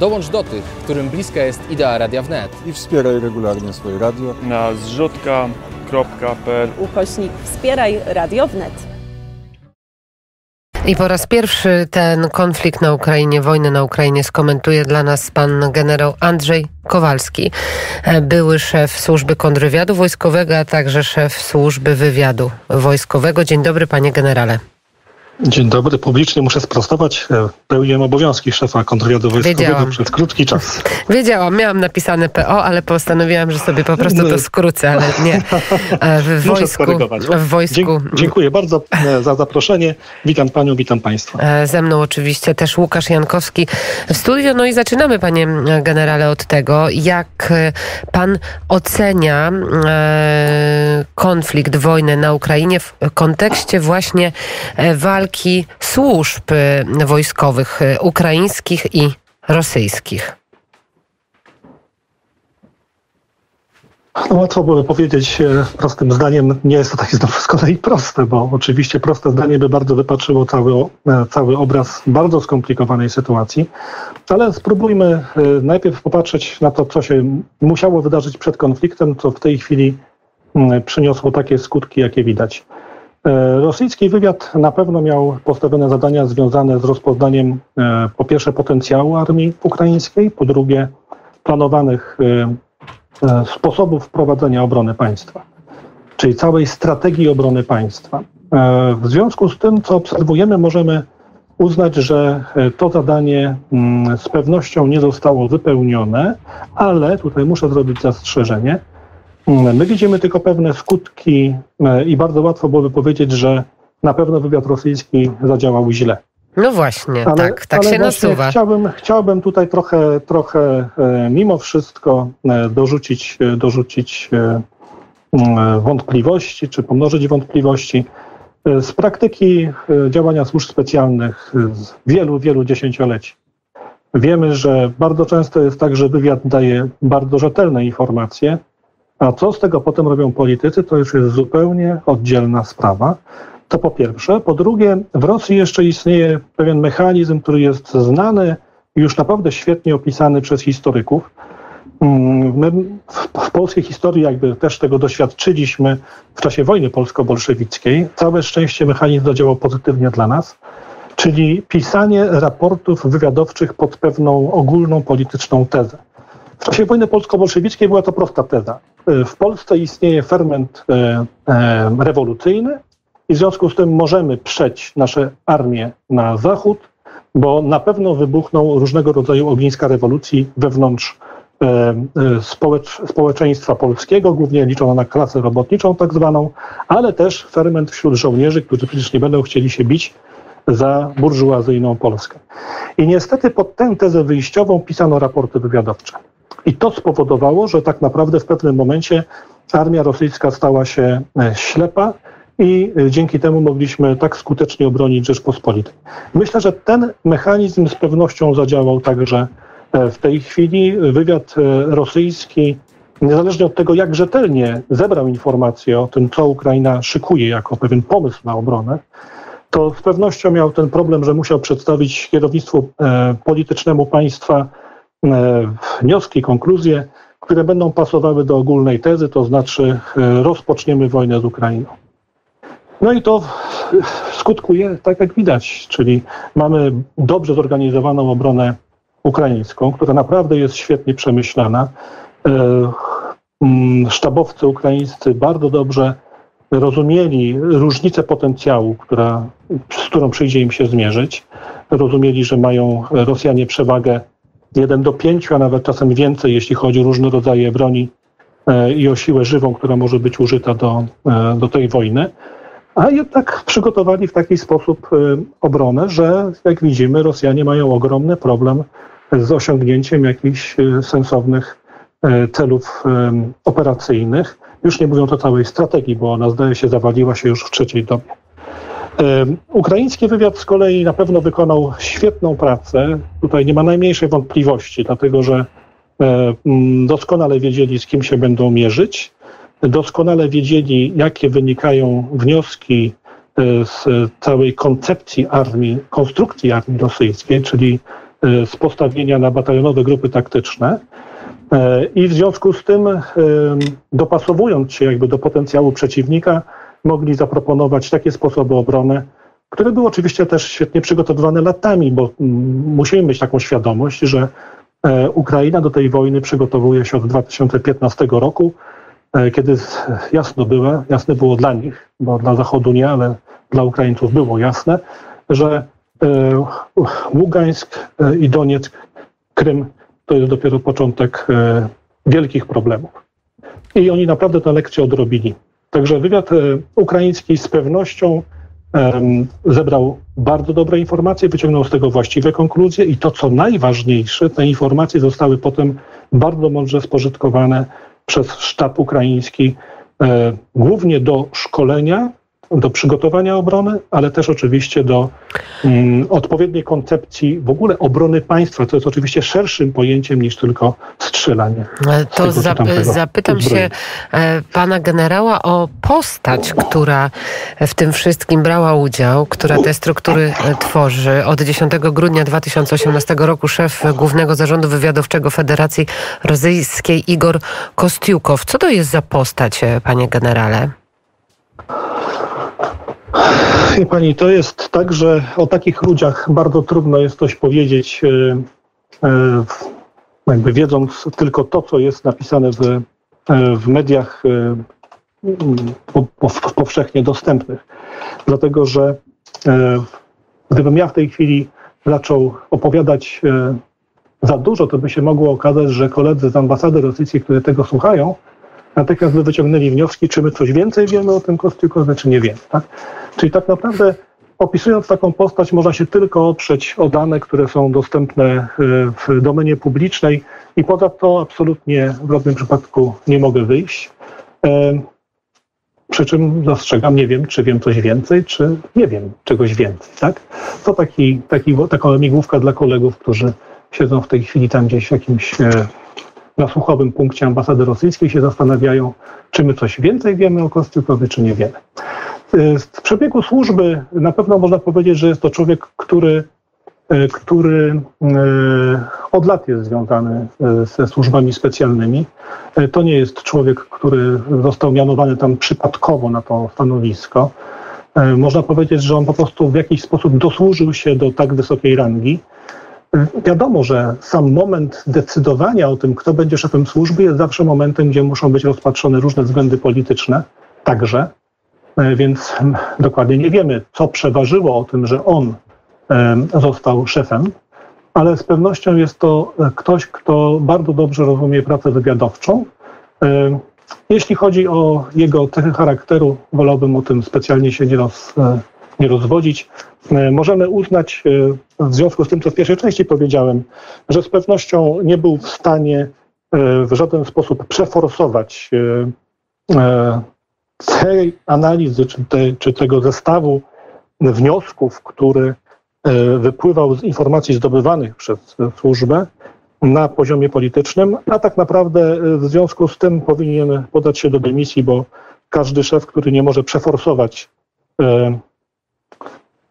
Dołącz do tych, którym bliska jest idea Radia Wnet. i wspieraj regularnie swoje radio. na zrzutka.pl ukośnik wspieraj Radio Wnet. I po raz pierwszy ten konflikt na Ukrainie, wojnę na Ukrainie skomentuje dla nas pan generał Andrzej Kowalski, e, były szef służby kontrwywiadu wojskowego, a także szef służby wywiadu wojskowego. Dzień dobry panie generale. Dzień dobry, publicznie muszę sprostować. E, Pełniłem obowiązki szefa kontrwywiadu wojskowego Wiedziałam. przez krótki czas. Wiedziałam, miałam napisane PO, ale postanowiłam, że sobie po prostu to skrócę, ale nie. E, W Muszę wojsku, w wojsku dziękuję bardzo e, za zaproszenie. Witam panią, witam państwa. Ze mną oczywiście też Łukasz Jankowski w studio. No i zaczynamy, panie generale, od tego, jak pan ocenia konflikt, wojnę na Ukrainie w kontekście właśnie e, walki służb e, wojskowych e, ukraińskich i rosyjskich. No, łatwo byłoby powiedzieć e, prostym zdaniem. Nie jest to takie znowu z kolei proste, bo oczywiście proste zdanie by bardzo wypatrzyło cały, e, cały obraz bardzo skomplikowanej sytuacji. Ale spróbujmy e, najpierw popatrzeć na to, co się musiało wydarzyć przed konfliktem, co w tej chwili mm, przyniosło takie skutki, jakie widać. E, Rosyjski wywiad na pewno miał postawione zadania związane z rozpoznaniem e, po pierwsze potencjału armii ukraińskiej, po drugie planowanych e, sposobów prowadzenia obrony państwa, czyli całej strategii obrony państwa. W związku z tym, co obserwujemy, możemy uznać, że to zadanie mm, z pewnością nie zostało wypełnione, ale tutaj muszę zrobić zastrzeżenie. My widzimy tylko pewne skutki e, i bardzo łatwo byłoby powiedzieć, że na pewno wywiad rosyjski zadziałał źle. No właśnie, tak, tak ale się nasuwa. Chciałbym, chciałbym tutaj trochę, trochę e, mimo wszystko e, dorzucić, dorzucić wątpliwości, czy pomnożyć wątpliwości. Z praktyki działania służb specjalnych z wielu, wielu dziesięcioleci. Wiemy, że bardzo często jest tak, że wywiad daje bardzo rzetelne informacje, a co z tego potem robią politycy, to już jest zupełnie oddzielna sprawa. To po pierwsze. Po drugie, w Rosji jeszcze istnieje pewien mechanizm, który jest znany już naprawdę świetnie opisany przez historyków. Mm, My w, w polskiej historii jakby też tego doświadczyliśmy w czasie wojny polsko-bolszewickiej. Całe szczęście mechanizm zadziałał pozytywnie dla nas, czyli pisanie raportów wywiadowczych pod pewną ogólną polityczną tezę. W czasie wojny polsko-bolszewickiej była to prosta teza. Y, W Polsce istnieje ferment e, e, rewolucyjny i w związku z tym możemy przeć nasze armie na zachód, bo na pewno wybuchną różnego rodzaju ogniska rewolucji wewnątrz e, e, społecz, społeczeństwa polskiego, głównie liczono na klasę robotniczą tak zwaną, ale też ferment wśród żołnierzy, którzy przecież nie będą chcieli się bić za burżuazyjną Polskę. I niestety pod tę tezę wyjściową pisano raporty wywiadowcze. I to spowodowało, że tak naprawdę w pewnym momencie armia rosyjska stała się e, ślepa i e, dzięki temu mogliśmy tak skutecznie obronić Rzeczpospolitej. Myślę, że ten mechanizm z pewnością zadziałał także e, w tej chwili. Wywiad rosyjski, niezależnie od tego, jak rzetelnie zebrał informacje o tym, co Ukraina szykuje jako pewien pomysł na obronę, to z pewnością miał ten problem, że musiał przedstawić kierownictwu e, politycznemu państwa e, wnioski, konkluzje, które będą pasowały do ogólnej tezy, to znaczy e, rozpoczniemy wojnę z Ukrainą. No i to skutkuje tak, jak widać, czyli mamy dobrze zorganizowaną obronę ukraińską, która naprawdę jest świetnie przemyślana. Sztabowcy ukraińscy bardzo dobrze rozumieli różnicę potencjału, która, z którą przyjdzie im się zmierzyć. Rozumieli, że mają Rosjanie przewagę 1 do 5, a nawet czasem więcej, jeśli chodzi o różne rodzaje broni e, i o siłę żywą, która może być użyta do, e, do tej wojny. A jednak przygotowali w taki sposób e, obronę, że jak widzimy, Rosjanie mają ogromny problem z osiągnięciem jakichś sensownych celów operacyjnych. Już nie mówiąc o całej strategii, bo ona zdaje się zawaliła się już w trzeciej dobie. Ukraiński wywiad z kolei na pewno wykonał świetną pracę. Tutaj nie ma najmniejszej wątpliwości, dlatego że e, doskonale wiedzieli, z kim się będą mierzyć. Doskonale wiedzieli, jakie wynikają wnioski e, z całej koncepcji armii, konstrukcji armii rosyjskiej, czyli e, z postawienia na batalionowe grupy taktyczne. I w związku z tym, dopasowując się jakby do potencjału przeciwnika, mogli zaproponować takie sposoby obrony, które były oczywiście też świetnie przygotowywane latami, bo mm, musimy mieć taką świadomość, że e, Ukraina do tej wojny przygotowuje się od 2015 roku, e, kiedy jasno było, jasne było dla nich, bo dla Zachodu nie, ale dla Ukraińców było jasne, że e, Ługańsk i Donieck, Krym to jest dopiero początek wielkich problemów. I oni naprawdę tę lekcję odrobili. Także wywiad e, ukraiński z pewnością zebrał bardzo dobre informacje, wyciągnął z tego właściwe konkluzje i to, co najważniejsze, te informacje zostały potem bardzo mądrze spożytkowane przez sztab ukraiński, e, głównie do szkolenia, do przygotowania obrony, ale też oczywiście do mm, odpowiedniej koncepcji w ogóle obrony państwa, co jest oczywiście szerszym pojęciem niż tylko strzelanie. E, To tego, zap- zapytam się e, pana generała o postać, która w tym wszystkim brała udział, która te struktury tworzy. Od 10 grudnia 2018 roku szef Głównego Zarządu Wywiadowczego Federacji Rosyjskiej Igor Kostiukow. Co to jest za postać, e, panie generale? Wie Pani, to jest tak, że o takich ludziach bardzo trudno jest coś powiedzieć, e, e, jakby wiedząc tylko to, co jest napisane w, e, w mediach po, po, powszechnie dostępnych. Dlatego, że gdybym ja w tej chwili zaczął opowiadać za dużo, to by się mogło okazać, że koledzy z ambasady rosyjskiej, które tego słuchają, natychmiast by wyciągnęli wnioski, czy my coś więcej wiemy o tym Kostiukowie, czy nie wiemy. Tak? Czyli tak naprawdę opisując taką postać można się tylko oprzeć o dane, które są dostępne e, w domenie publicznej i poza to absolutnie w żadnym przypadku nie mogę wyjść. E, Przy czym zastrzegam, nie wiem, czy wiem coś więcej, czy nie wiem czegoś więcej. Tak? To taki, taki, taka migłówka dla kolegów, którzy siedzą w tej chwili tam gdzieś w jakimś e, na słuchowym punkcie ambasady rosyjskiej się zastanawiają, czy my coś więcej wiemy o Kostiukowie, czy nie wiemy. Z przebiegu służby na pewno można powiedzieć, że jest to człowiek, który, y, który y, od lat jest związany y, ze służbami specjalnymi. To nie jest człowiek, który został mianowany tam przypadkowo na to stanowisko. Można powiedzieć, że on po prostu w jakiś sposób dosłużył się do tak wysokiej rangi. Wiadomo, że sam moment decydowania o tym, kto będzie szefem służby, jest zawsze momentem, gdzie muszą być rozpatrzone różne względy polityczne, także, E, więc mm, dokładnie nie wiemy, co przeważyło o tym, że on został szefem, ale z pewnością jest to e, ktoś, kto bardzo dobrze rozumie pracę wywiadowczą. E, Jeśli chodzi o jego cechy charakteru, wolałbym o tym specjalnie się nie, roz, nie rozwodzić. E, Możemy uznać, e, w związku z tym, co w pierwszej części powiedziałem, że z pewnością nie był w stanie e, w żaden sposób przeforsować tej analizy, czy, te, czy tego zestawu wniosków, który wypływał z informacji zdobywanych przez służbę na poziomie politycznym, a tak naprawdę w związku z tym powinien podać się do dymisji, bo każdy szef, który nie może przeforsować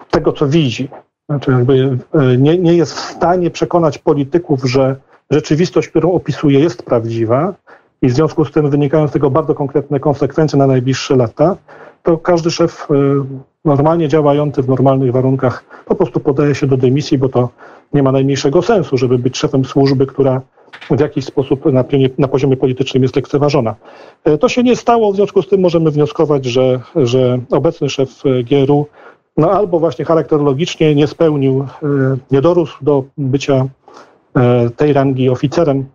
tego, co widzi, znaczy jakby e, nie, nie jest w stanie przekonać polityków, że rzeczywistość, którą opisuje, jest prawdziwa i w związku z tym wynikają z tego bardzo konkretne konsekwencje na najbliższe lata, to każdy szef e, normalnie działający w normalnych warunkach po prostu podaje się do dymisji, bo to nie ma najmniejszego sensu, żeby być szefem służby, która w jakiś sposób na, na poziomie politycznym jest lekceważona. E, To się nie stało, w związku z tym możemy wnioskować, że, że obecny szef GRU no albo właśnie charakterologicznie nie spełnił, e, nie dorósł do bycia e, tej rangi oficerem,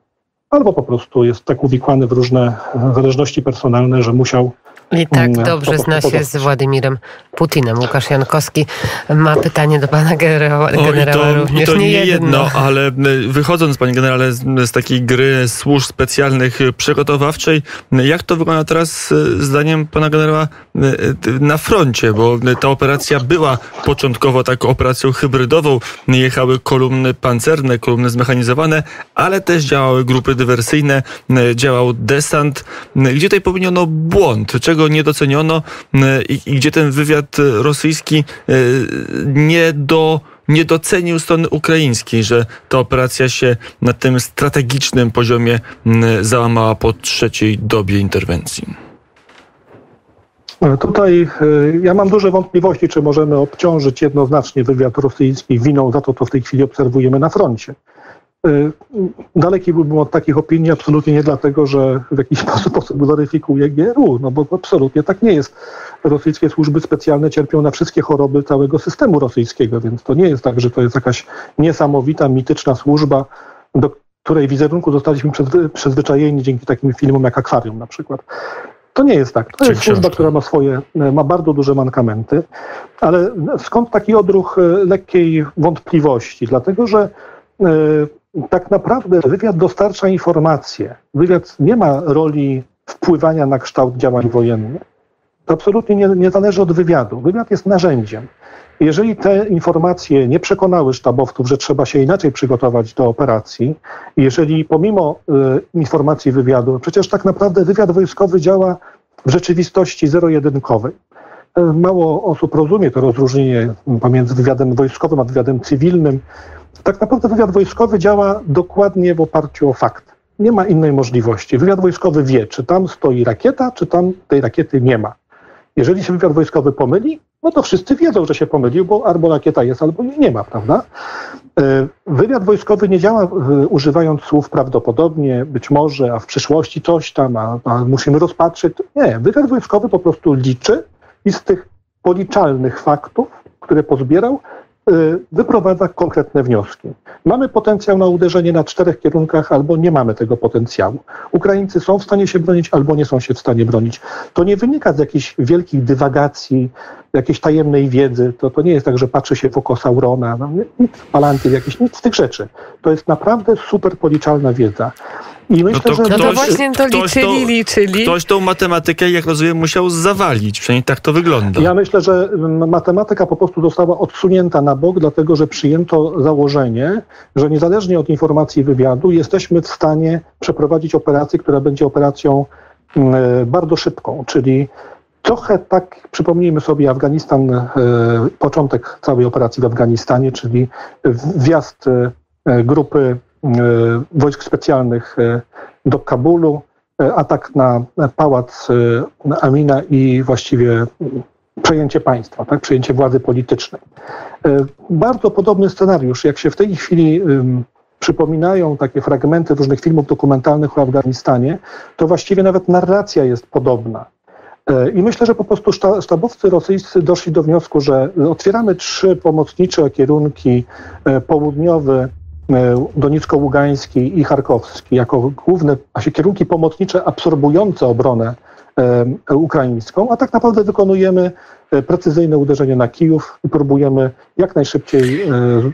albo po prostu jest tak uwikłany w różne zależności personalne, że musiał I tak Mm, dobrze zna się z. Władimirem Putinem. Łukasz Jankowski ma pytanie do pana generała, O, generała i to, również. i to nie jedno. jedno, ale wychodząc, panie generale, z, z takiej gry służb specjalnych y, przygotowawczej, jak to wygląda teraz y, zdaniem pana generała y, na froncie? Bo ta operacja była początkowo taką operacją hybrydową. Jechały kolumny pancerne, kolumny zmechanizowane, ale też działały grupy dywersyjne, działał desant. Gdzie tutaj popełniono błąd? Czego nie doceniono y, i, i gdzie ten wywiad y, rosyjski y, nie do nie docenił strony ukraińskiej, że ta operacja się na tym strategicznym poziomie załamała po trzeciej dobie interwencji? E, Tutaj e, ja mam duże wątpliwości, czy możemy obciążyć jednoznacznie wywiad rosyjski winą za to, co w tej chwili obserwujemy na froncie. E, Daleki byłbym od takich opinii, absolutnie nie dlatego, że w jakiś sposób gloryfikuje GRU, no bo absolutnie tak nie jest. Rosyjskie służby specjalne cierpią na wszystkie choroby całego systemu rosyjskiego, więc to nie jest tak, że to jest jakaś niesamowita, mityczna służba, do której wizerunku zostaliśmy przyzwy- przyzwyczajeni dzięki takim filmom jak Akwarium na przykład. To nie jest tak. To jest służba, która ma swoje, e, ma bardzo duże mankamenty, ale skąd taki odruch e, lekkiej wątpliwości? Dlatego, że e, tak naprawdę wywiad dostarcza informacje. Wywiad nie ma roli wpływania na kształt działań wojennych. To absolutnie nie, nie zależy od wywiadu. Wywiad jest narzędziem. Jeżeli te informacje nie przekonały sztabowców, że trzeba się inaczej przygotować do operacji, jeżeli pomimo y, informacji wywiadu, przecież tak naprawdę wywiad wojskowy działa w rzeczywistości zero-jedynkowej. Y, Mało osób rozumie to rozróżnienie pomiędzy wywiadem wojskowym a wywiadem cywilnym. Tak naprawdę wywiad wojskowy działa dokładnie w oparciu o fakt. Nie ma innej możliwości. Wywiad wojskowy wie, czy tam stoi rakieta, czy tam tej rakiety nie ma. Jeżeli się wywiad wojskowy pomyli, no to wszyscy wiedzą, że się pomylił, bo albo rakieta jest, albo jej nie ma, prawda? E, Wywiad wojskowy nie działa używając słów prawdopodobnie, być może, a w przyszłości coś tam, a, a musimy rozpatrzeć. Nie, wywiad wojskowy po prostu liczy i z tych policzalnych faktów, które pozbierał, wyprowadza konkretne wnioski. Mamy potencjał na uderzenie na czterech kierunkach, albo nie mamy tego potencjału. Ukraińcy są w stanie się bronić, albo nie są się w stanie bronić. To nie wynika z jakichś wielkich dywagacji, jakiejś tajemnej wiedzy. To, to nie jest tak, że patrzy się w oko Saurona, no, nic, palantir jakiś, nic z tych rzeczy. To jest naprawdę super policzalna wiedza. I myślę, to że... No to Ktoś- właśnie to ktoś to- liczyli, liczyli. Ktoś tą matematykę, jak rozumiem, musiał zawalić. Przynajmniej tak to wygląda. Ja myślę, że mm, matematyka po prostu została odsunięta na bok, dlatego że przyjęto założenie, że niezależnie od informacji wywiadu jesteśmy w stanie przeprowadzić operację, która będzie operacją mm, bardzo szybką, czyli trochę tak, przypomnijmy sobie Afganistan, e, początek całej operacji w Afganistanie, czyli wjazd e, grupy e, wojsk specjalnych e, do Kabulu, e, atak na pałac e, Amina i właściwie przejęcie państwa, tak? przejęcie władzy politycznej. E, Bardzo podobny scenariusz, jak się w tej chwili przypominają takie fragmenty różnych filmów dokumentalnych o Afganistanie, to właściwie nawet narracja jest podobna. E, I myślę, że po prostu szta- sztabowcy rosyjscy doszli do wniosku, że otwieramy trzy pomocnicze kierunki e, południowy, e, Donicko-Ługański i Charkowski jako główne właśnie kierunki pomocnicze absorbujące obronę e, ukraińską, a tak naprawdę wykonujemy precyzyjne uderzenie na Kijów i próbujemy jak najszybciej e,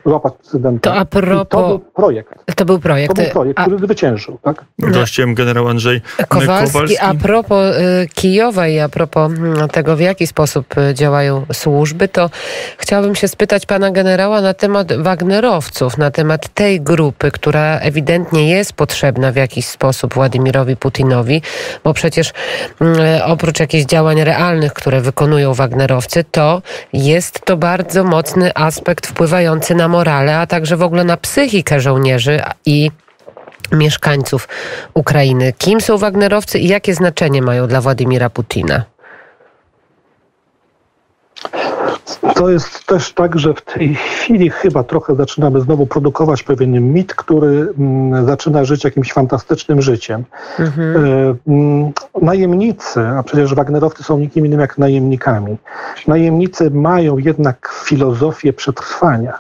złapać prezydenta. To a I to propos- był projekt. To był To projekt. był projekt, A który zwyciężył. Tak? Gościem generał Andrzej Kowalski, Kowalski. a propos y, Kijowa i a propos mm, tego, w jaki sposób y, działają służby, to chciałabym się spytać pana generała na temat Wagnerowców, na temat tej grupy, która ewidentnie jest potrzebna w jakiś sposób Władimirowi Putinowi, bo przecież mm, oprócz jakichś działań realnych, które wykonują Wagnerowcy, to jest to bardzo mocny aspekt wpływający na morale, a także w ogóle na psychikę żołnierzy i mieszkańców Ukrainy. Kim są Wagnerowcy i jakie znaczenie mają dla Władimira Putina? To jest też tak, że w tej chwili chyba trochę zaczynamy znowu produkować pewien mit, który mm, zaczyna żyć jakimś fantastycznym życiem. Mhm. E, mm, Najemnicy, a przecież Wagnerowcy są nikim innym jak najemnikami. Najemnicy mają jednak filozofię przetrwania.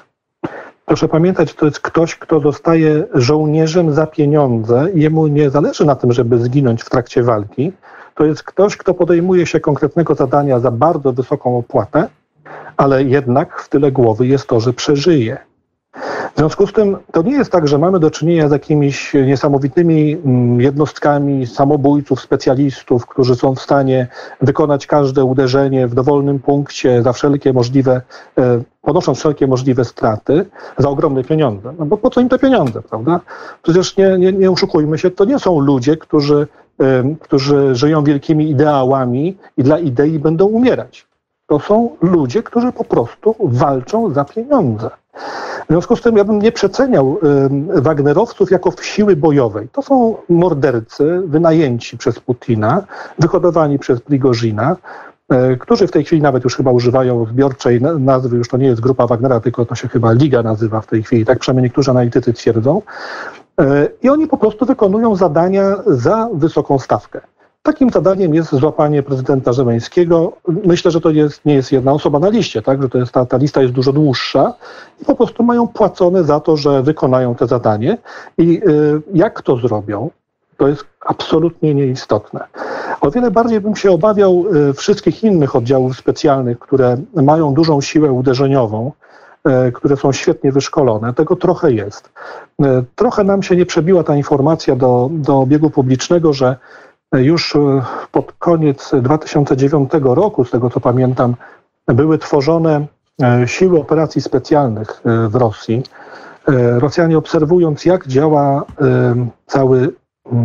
Proszę pamiętać, to jest ktoś, kto zostaje żołnierzem za pieniądze i jemu nie zależy na tym, żeby zginąć w trakcie walki. To jest ktoś, kto podejmuje się konkretnego zadania za bardzo wysoką opłatę, ale jednak w tyle głowy jest to, że przeżyje. W związku z tym to nie jest tak, że mamy do czynienia z jakimiś niesamowitymi mm, jednostkami samobójców, specjalistów, którzy są w stanie wykonać każde uderzenie w dowolnym punkcie za wszelkie możliwe, e, ponosząc wszelkie możliwe straty za ogromne pieniądze. No bo po co im te pieniądze, prawda? Przecież nie, nie, nie oszukujmy się, to nie są ludzie, którzy, em, którzy żyją wielkimi ideałami i dla idei będą umierać. To są ludzie, którzy po prostu walczą za pieniądze. W związku z tym ja bym nie przeceniał y, Wagnerowców jako siły bojowej. To są mordercy wynajęci przez Putina, wyhodowani przez Prigozina, y, którzy w tej chwili nawet już chyba używają zbiorczej nazwy, już to nie jest grupa Wagnera, tylko to się chyba Liga nazywa w tej chwili, tak przynajmniej niektórzy analitycy twierdzą. Y, I oni po prostu wykonują zadania za wysoką stawkę. Takim zadaniem jest złapanie prezydenta Żeleńskiego. Myślę, że to jest, nie jest jedna osoba na liście, tak? że to jest, ta, ta lista jest dużo dłuższa i po prostu mają płacone za to, że wykonają te zadanie. I y, jak to zrobią, to jest absolutnie nieistotne. O wiele bardziej bym się obawiał y, wszystkich innych oddziałów specjalnych, które mają dużą siłę uderzeniową, y, które są świetnie wyszkolone. Tego trochę jest. Y, trochę nam się nie przebiła ta informacja do, do obiegu publicznego, że już e, pod koniec 2009 roku, z tego co pamiętam, były tworzone e, siły operacji specjalnych e, w Rosji. Rosjanie obserwując, jak działa cały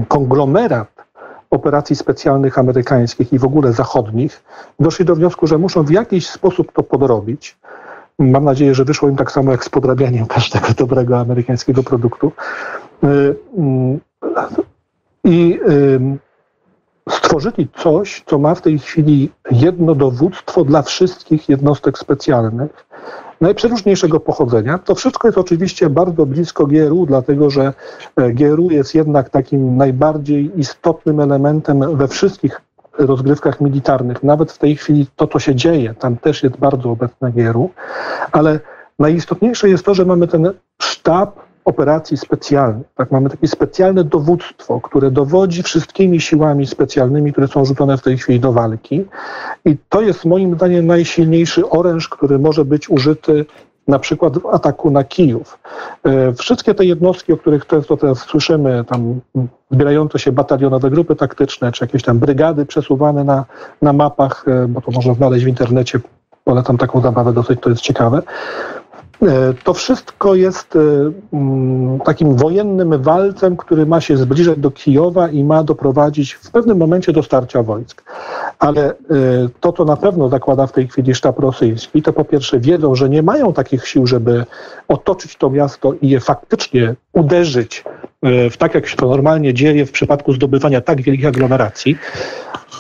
konglomerat operacji specjalnych amerykańskich i w ogóle zachodnich, doszli do wniosku, że muszą w jakiś sposób to podrobić. Mam nadzieję, że wyszło im tak samo jak z podrabianiem każdego dobrego amerykańskiego produktu. I stworzyli coś, co ma w tej chwili jedno dowództwo dla wszystkich jednostek specjalnych najprzeróżniejszego pochodzenia. To wszystko jest oczywiście bardzo blisko GRU, dlatego że e, GRU jest jednak takim najbardziej istotnym elementem we wszystkich rozgrywkach militarnych. Nawet w tej chwili to, co się dzieje, tam też jest bardzo obecne GRU, ale najistotniejsze jest to, że mamy ten sztab operacji specjalnych. Tak, mamy takie specjalne dowództwo, które dowodzi wszystkimi siłami specjalnymi, które są rzucone w tej chwili do walki. I to jest moim zdaniem najsilniejszy oręż, który może być użyty na przykład w ataku na Kijów. E, wszystkie te jednostki, o których często teraz słyszymy, tam zbierające się batalionowe grupy taktyczne, czy jakieś tam brygady przesuwane na, na mapach, e, bo to można znaleźć w internecie, polecam taką zabawę, dosyć to jest ciekawe. E, to wszystko jest e, mm, takim wojennym walcem, który ma się zbliżać do Kijowa i ma doprowadzić w pewnym momencie do starcia wojsk. Ale e, to, co na pewno zakłada w tej chwili sztab rosyjski, to po pierwsze wiedzą, że nie mają takich sił, żeby otoczyć to miasto i je faktycznie uderzyć w tak, jak się to normalnie dzieje w przypadku zdobywania tak wielkich aglomeracji.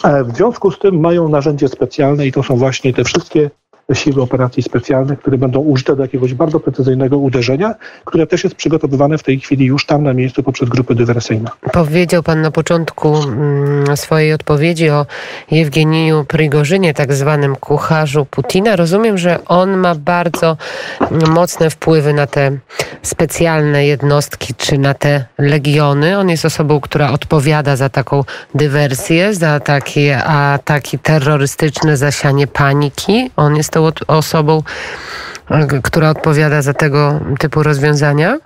W związku z tym mają narzędzie specjalne i to są właśnie te wszystkie siły operacji specjalnych, które będą użyte do jakiegoś bardzo precyzyjnego uderzenia, które też jest przygotowywane w tej chwili już tam na miejscu poprzez grupy dywersyjne. Powiedział Pan na początku mm, swojej odpowiedzi o Jewgeniju Prigorzynie, tak zwanym kucharzu Putina. Rozumiem, że on ma bardzo mocne wpływy na te specjalne jednostki czy na te legiony. On jest osobą, która odpowiada za taką dywersję, za takie ataki terrorystyczne, zasianie paniki. On jest tą osobą, która odpowiada za tego typu rozwiązania?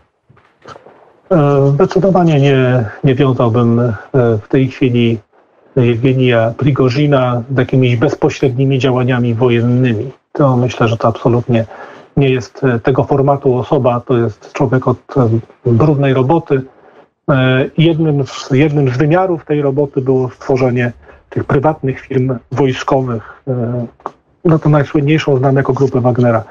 E, zdecydowanie nie, nie wiązałbym e, w tej chwili Jewgenia Prigozina z jakimiś bezpośrednimi działaniami wojennymi. To myślę, że to absolutnie nie jest e, tego formatu osoba, to jest człowiek od brudnej roboty. Jednym z, jednym z wymiarów tej roboty było stworzenie tych prywatnych firm wojskowych, no to najsłynniejszą znam jako grupę Wagnera.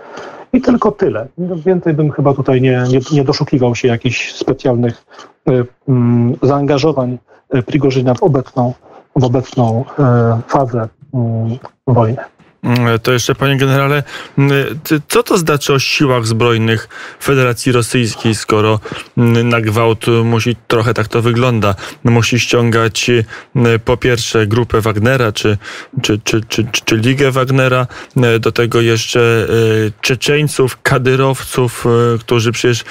I tylko tyle. Więcej bym chyba tutaj nie, nie, nie doszukiwał się jakichś specjalnych y, mm, zaangażowań y, Prigorzyna w obecną, w obecną y, fazę y, wojny. Mm, to jeszcze, panie generale, mm, co to znaczy o siłach zbrojnych Federacji Rosyjskiej, skoro mm, na gwałt musi, trochę tak to wygląda, musi ściągać po pierwsze grupę Wagnera, czy, czy, czy, czy, czy Ligę Wagnera, do tego jeszcze Czeczeńców, kadyrowców, którzy przecież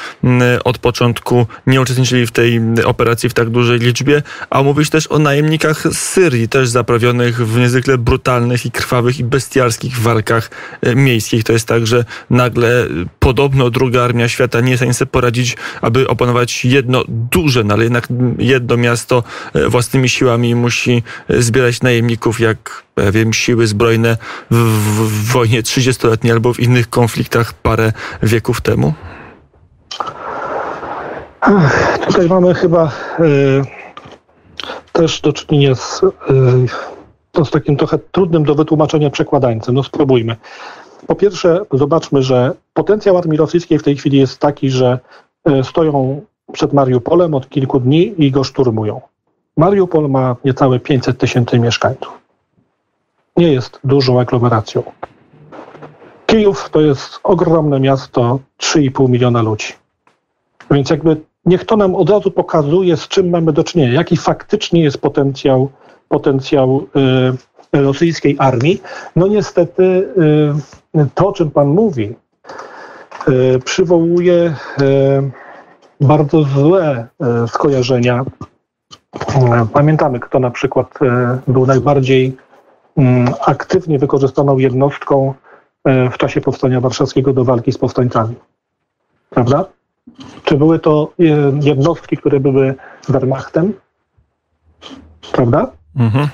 od początku nie uczestniczyli w tej operacji w tak dużej liczbie, a mówisz też o najemnikach z Syrii, też zaprawionych w niezwykle brutalnych i krwawych i bestialnych bestialskich walkach e, miejskich. To jest tak, że nagle podobno druga armia świata nie jest w stanie poradzić, aby opanować jedno duże, no ale jednak jedno miasto e, własnymi siłami musi e, zbierać najemników jak ja wiem, siły zbrojne w, w, w wojnie 30-letniej albo w innych konfliktach parę wieków temu? Tutaj mamy chyba y, też do czynienia z y, z takim trochę trudnym do wytłumaczenia przekładańcem. No spróbujmy. Po pierwsze, zobaczmy, że potencjał armii rosyjskiej w tej chwili jest taki, że e, stoją przed Mariupolem od kilku dni i go szturmują. Mariupol ma niecałe 500 tysięcy mieszkańców. Nie jest dużą aglomeracją. Kijów to jest ogromne miasto, 3,5 miliona ludzi. Więc jakby niech to nam od razu pokazuje, z czym mamy do czynienia, jaki faktycznie jest potencjał, potencjał y, rosyjskiej armii. No niestety y, to, o czym Pan mówi, y, przywołuje bardzo złe skojarzenia. Pamiętamy, kto na przykład był najbardziej mm, aktywnie wykorzystaną jednostką w czasie powstania warszawskiego do walki z powstańcami. Prawda? Czy były to jednostki, które były Wehrmachtem? Prawda? Mhm.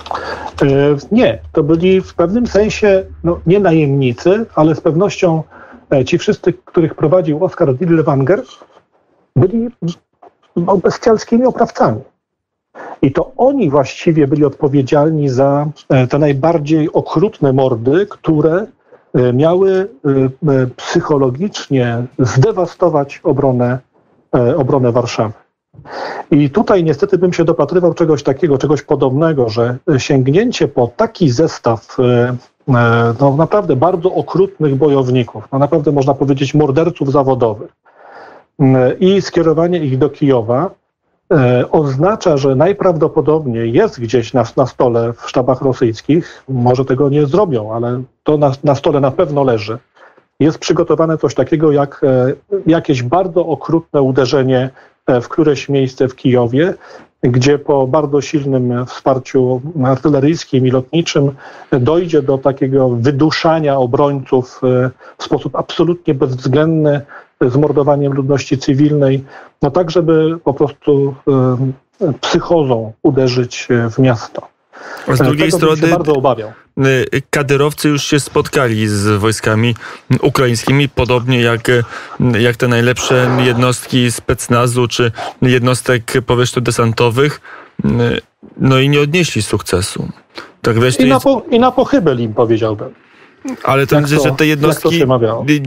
E, nie, to byli w pewnym sensie no, nie najemnicy, ale z pewnością e, ci wszyscy, których prowadził Oskar Dillewanger, byli no, bestialskimi oprawcami. I to oni właściwie byli odpowiedzialni za te najbardziej okrutne mordy, które E, miały e, e, psychologicznie zdewastować obronę, obronę Warszawy. I tutaj niestety bym się dopatrywał czegoś takiego, czegoś podobnego, że sięgnięcie po taki zestaw no, naprawdę bardzo okrutnych bojowników, no, naprawdę można powiedzieć morderców zawodowych i skierowanie ich do Kijowa E, oznacza, że najprawdopodobniej jest gdzieś na, na stole w sztabach rosyjskich, może tego nie zrobią, ale to na, na stole na pewno leży. Jest przygotowane coś takiego jak e, jakieś bardzo okrutne uderzenie e, w któreś miejsce w Kijowie, gdzie po bardzo silnym wsparciu artyleryjskim i lotniczym dojdzie do takiego wyduszania obrońców w sposób absolutnie bezwzględny, zmordowaniem ludności cywilnej, no tak, żeby po prostu psychozą uderzyć w miasto. A z drugiej Tego strony bardzo obawiał. Y, kadyrowcy już się spotkali z wojskami ukraińskimi, podobnie jak, y, jak te najlepsze jednostki specnazu czy jednostek powierzchni desantowych, y, no i nie odnieśli sukcesu. Tak, wiesz, I, na po, I na pochybel im powiedziałbym. Ale to, to, że te jednostki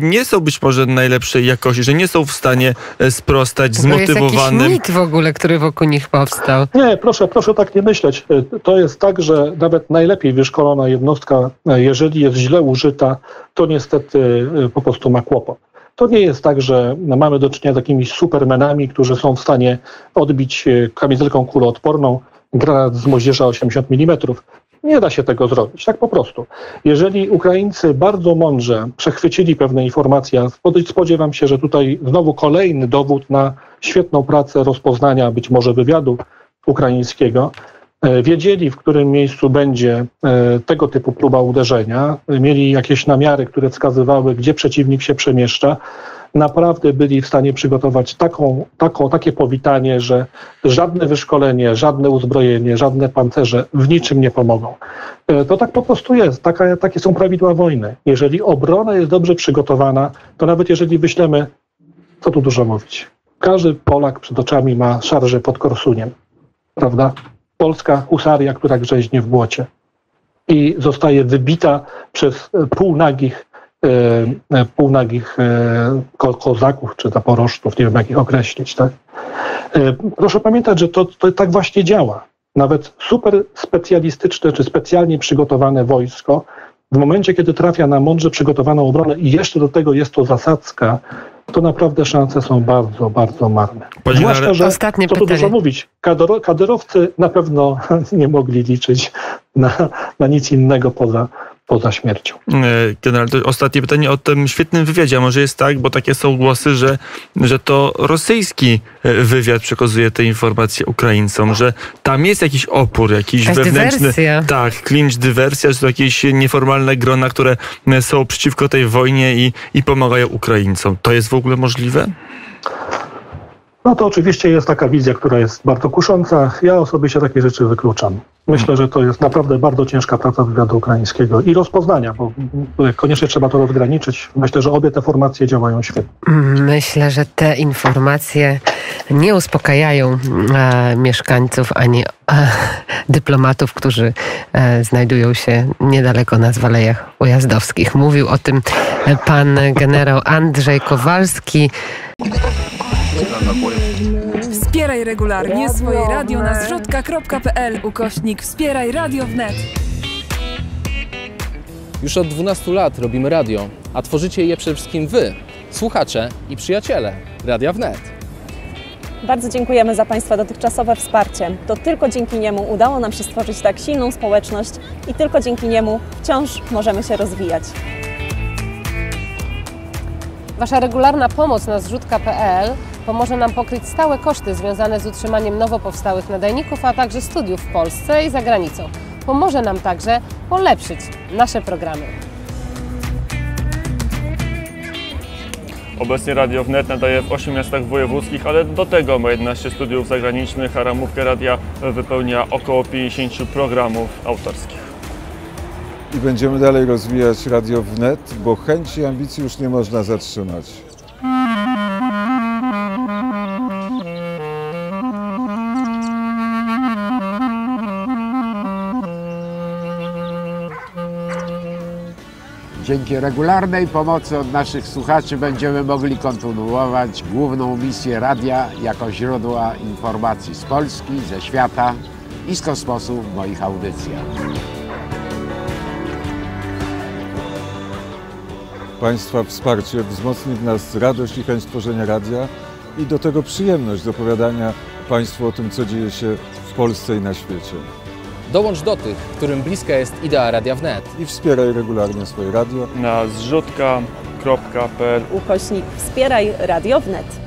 nie są być może najlepszej jakości, że nie są w stanie e, sprostać zmotywowanym... To jest mit w ogóle, który wokół nich powstał. Nie, proszę, proszę tak nie myśleć. E, to jest tak, że nawet najlepiej wyszkolona jednostka, e, jeżeli jest źle użyta, to niestety po prostu ma kłopot. To nie jest tak, że mamy do czynienia z jakimiś supermenami, którzy są w stanie odbić kamizelką kuloodporną granat z moździerza 80 mm. Nie da się tego zrobić, tak po prostu. Jeżeli Ukraińcy bardzo mądrze przechwycili pewne informacje, spodziewam się, że tutaj znowu kolejny dowód na świetną pracę rozpoznania być może wywiadu ukraińskiego, e, wiedzieli, w którym miejscu będzie e, tego typu próba uderzenia, mieli jakieś namiary, które wskazywały, gdzie przeciwnik się przemieszcza, naprawdę byli w stanie przygotować taką, taką, takie powitanie, że żadne wyszkolenie, żadne uzbrojenie, żadne pancerze w niczym nie pomogą. E, to tak po prostu jest. Taka, takie są prawidła wojny. Jeżeli obrona jest dobrze przygotowana, to nawet jeżeli wyślemy, co tu dużo mówić, każdy Polak przed oczami ma szarże pod Korsuniem, prawda? Polska husaria, która grzeźnie w błocie i zostaje wybita przez półnagich półnagich e, kozaków czy zaporożców, nie wiem jak ich określić. Tak? Proszę pamiętać, że to, to tak właśnie działa. Nawet super specjalistyczne czy specjalnie przygotowane wojsko, w momencie, kiedy trafia na mądrze przygotowaną obronę i jeszcze do tego jest to zasadzka, to naprawdę szanse są bardzo, bardzo marne. Panie Zwłaszcza, że Ostatnie co tu dużo mówić, kadrowcy na pewno nie mogli liczyć na, na nic innego poza poza śmiercią. E, general, to ostatnie pytanie o tym świetnym wywiadzie. A może jest tak, bo takie są głosy, że, że to rosyjski e, wywiad przekazuje te informacje Ukraińcom, że tam jest jakiś opór, jakiś Jakaś wewnętrzny. Dywersja. Tak, klincz, dywersja, że to jakieś nieformalne grona, które e, są przeciwko tej wojnie i, i pomagają Ukraińcom. To jest w ogóle możliwe? No to oczywiście jest taka wizja, która jest bardzo kusząca. Ja osobiście takie rzeczy wykluczam. Myślę, że to jest naprawdę bardzo ciężka praca wywiadu ukraińskiego i rozpoznania, bo koniecznie trzeba to rozgraniczyć. Myślę, że obie te formacje działają świetnie. Myślę, że te informacje nie uspokajają e, mieszkańców ani e, dyplomatów, którzy e, znajdują się niedaleko na Zwalejach Ujazdowskich. Mówił o tym pan generał Andrzej Kowalski. Wspieraj regularnie swoje radio na zrzutka.pl ukośnik Wspieraj Radio Wnet. Już od 12 lat robimy radio, a tworzycie je przede wszystkim Wy, słuchacze i przyjaciele Radia Wnet. Bardzo dziękujemy za Państwa dotychczasowe wsparcie. To tylko dzięki niemu udało nam się stworzyć tak silną społeczność i tylko dzięki niemu wciąż możemy się rozwijać. Wasza regularna pomoc na zrzutka.pl pomoże nam pokryć stałe koszty związane z utrzymaniem nowo powstałych nadajników, a także studiów w Polsce i za granicą. Pomoże nam także polepszyć nasze programy. Obecnie Radio Wnet nadaje w 8 miastach wojewódzkich, ale do tego ma 11 studiów zagranicznych, a ramówkę radia wypełnia około 50 programów autorskich. I będziemy dalej rozwijać Radio Wnet, bo chęci i ambicji już nie można zatrzymać. Dzięki regularnej pomocy od naszych słuchaczy będziemy mogli kontynuować główną misję radia jako źródła informacji z Polski, ze świata i z kosmosu w moich audycjach. Państwa wsparcie wzmocni w nas radość i chęć tworzenia radia i do tego przyjemność do opowiadania Państwu o tym, co dzieje się w Polsce i na świecie. Dołącz do tych, którym bliska jest idea Radia Wnet. I wspieraj regularnie swoje radio. Na zrzutka.pl Ukośnik Wspieraj Radio Wnet.